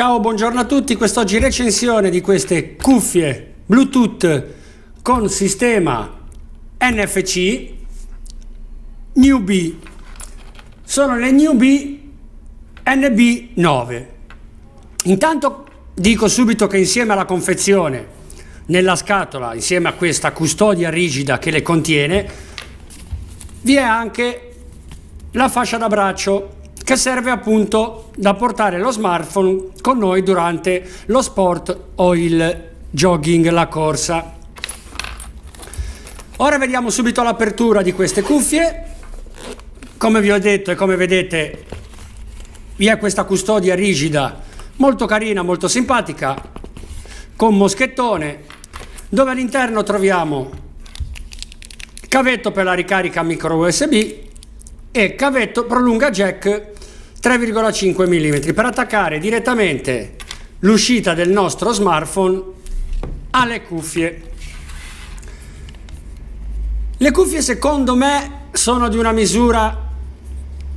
Ciao, buongiorno a tutti, quest'oggi recensione di queste cuffie Bluetooth con sistema NFC Newbie. Sono le Newbie NB9. Intanto dico subito che insieme alla confezione, nella scatola, insieme a questa custodia rigida che le contiene, vi è anche la fascia da braccio che serve appunto da portare lo smartphone con noi durante lo sport o il jogging, la corsa. Ora vediamo subito l'apertura di queste cuffie. Come vi ho detto e come vedete vi è questa custodia rigida molto carina, molto simpatica, con moschettone, dove all'interno troviamo cavetto per la ricarica micro USB e cavetto prolunga jack 3,5 mm per attaccare direttamente l'uscita del nostro smartphone alle cuffie. Le cuffie secondo me sono di una misura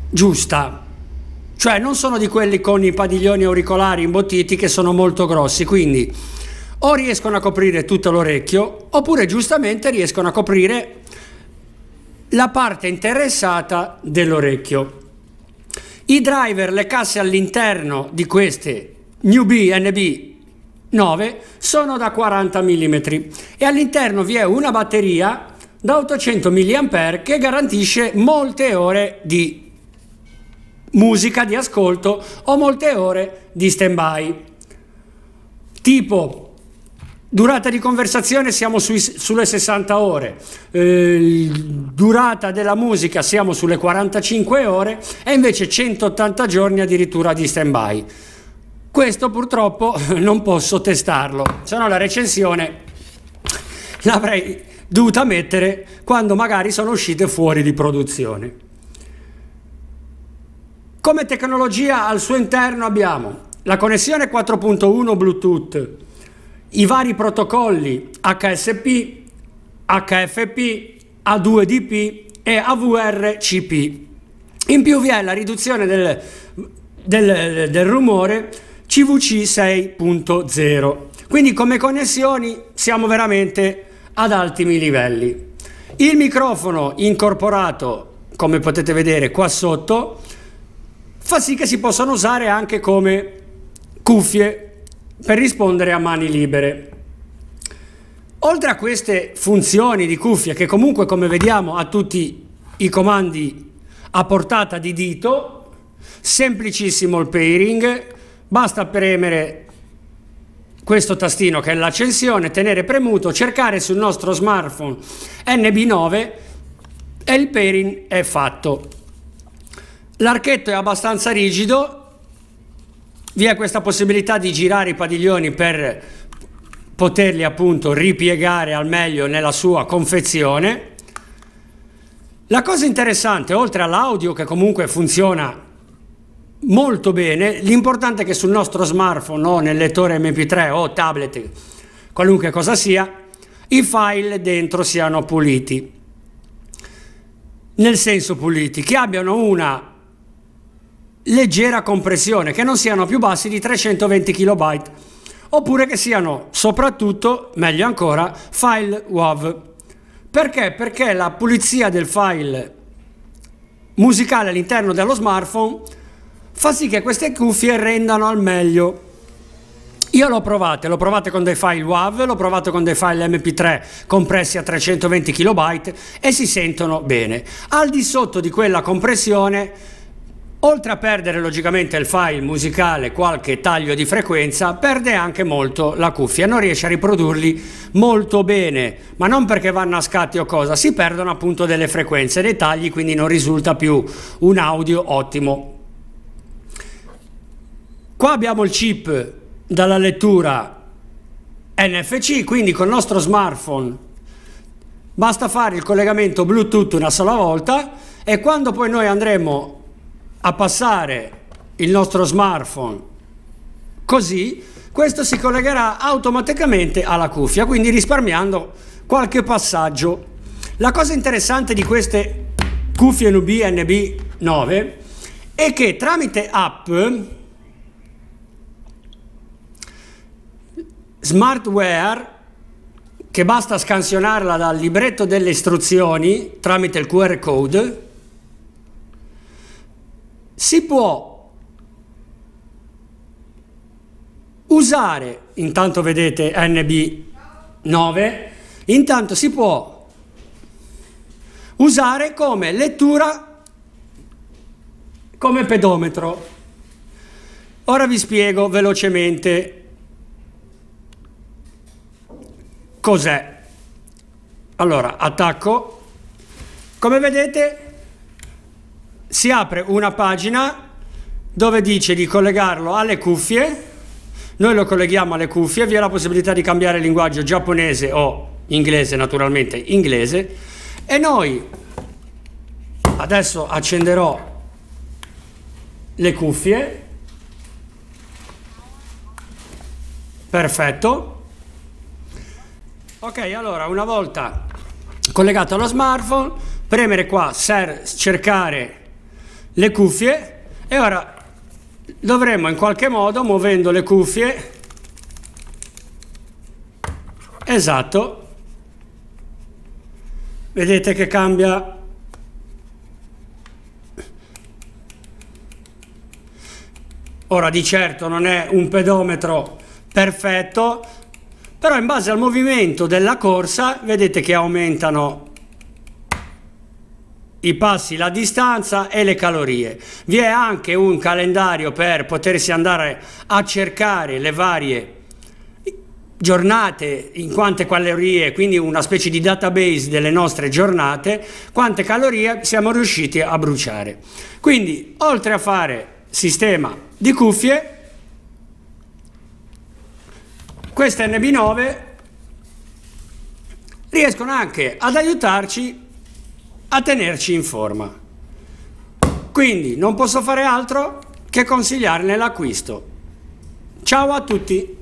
giusta, cioè non sono di quelli con i padiglioni auricolari imbottiti che sono molto grossi, quindi o riescono a coprire tutto l'orecchio oppure giustamente riescono a coprire la parte interessata dell'orecchio. I driver, le casse all'interno di queste Newbie NB 9 sono da 40 mm e all'interno vi è una batteria da 800 mAh che garantisce molte ore di musica di ascolto o molte ore di stand by. Tipo Durata di conversazione siamo sui, sulle 60 ore, eh, durata della musica siamo sulle 45 ore e invece 180 giorni addirittura di stand by. Questo purtroppo non posso testarlo, se no la recensione l'avrei dovuta mettere quando magari sono uscite fuori di produzione. Come tecnologia al suo interno abbiamo la connessione 4.1 Bluetooth i vari protocolli HSP, HFP, A2DP e AVRCP. In più vi è la riduzione del, del, del rumore CVC 6.0. Quindi come connessioni siamo veramente ad altimi livelli. Il microfono incorporato, come potete vedere qua sotto, fa sì che si possano usare anche come cuffie per rispondere a mani libere. Oltre a queste funzioni di cuffia che comunque come vediamo ha tutti i comandi a portata di dito, semplicissimo il pairing, basta premere questo tastino che è l'accensione, tenere premuto, cercare sul nostro smartphone NB9 e il pairing è fatto. L'archetto è abbastanza rigido vi è questa possibilità di girare i padiglioni per poterli appunto ripiegare al meglio nella sua confezione. La cosa interessante, oltre all'audio che comunque funziona molto bene, l'importante è che sul nostro smartphone o nel lettore MP3 o tablet, qualunque cosa sia, i file dentro siano puliti. Nel senso puliti, che abbiano una leggera compressione, che non siano più bassi di 320 KB, oppure che siano soprattutto, meglio ancora, file WAV. Perché? Perché la pulizia del file musicale all'interno dello smartphone fa sì che queste cuffie rendano al meglio. Io l'ho provate, l'ho provate con dei file WAV, l'ho provato con dei file MP3 compressi a 320 KB e si sentono bene. Al di sotto di quella compressione Oltre a perdere logicamente il file musicale, qualche taglio di frequenza, perde anche molto la cuffia, non riesce a riprodurli molto bene, ma non perché vanno a scatti o cosa, si perdono appunto delle frequenze, dei tagli, quindi non risulta più un audio ottimo. Qua abbiamo il chip dalla lettura NFC, quindi con il nostro smartphone basta fare il collegamento Bluetooth una sola volta e quando poi noi andremo a passare il nostro smartphone così, questo si collegherà automaticamente alla cuffia, quindi risparmiando qualche passaggio. La cosa interessante di queste cuffie NB NB9 è che tramite app smartware che basta scansionarla dal libretto delle istruzioni tramite il QR code, si può usare, intanto vedete NB9, intanto si può usare come lettura come pedometro. Ora vi spiego velocemente Cos'è? Allora, attacco. Come vedete si apre una pagina dove dice di collegarlo alle cuffie. Noi lo colleghiamo alle cuffie, vi è la possibilità di cambiare linguaggio giapponese o inglese, naturalmente inglese. E noi adesso accenderò le cuffie. Perfetto. Ok, allora una volta collegato allo smartphone, premere qua, cercare le cuffie e ora dovremmo in qualche modo, muovendo le cuffie, esatto, vedete che cambia. Ora di certo non è un pedometro perfetto, però in base al movimento della corsa vedete che aumentano i passi, la distanza e le calorie. Vi è anche un calendario per potersi andare a cercare le varie giornate in quante calorie, quindi una specie di database delle nostre giornate, quante calorie siamo riusciti a bruciare. Quindi, oltre a fare sistema di cuffie, queste NB9 riescono anche ad aiutarci a tenerci in forma. Quindi non posso fare altro che consigliarne l'acquisto. Ciao a tutti!